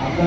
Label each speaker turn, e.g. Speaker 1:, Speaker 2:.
Speaker 1: आपका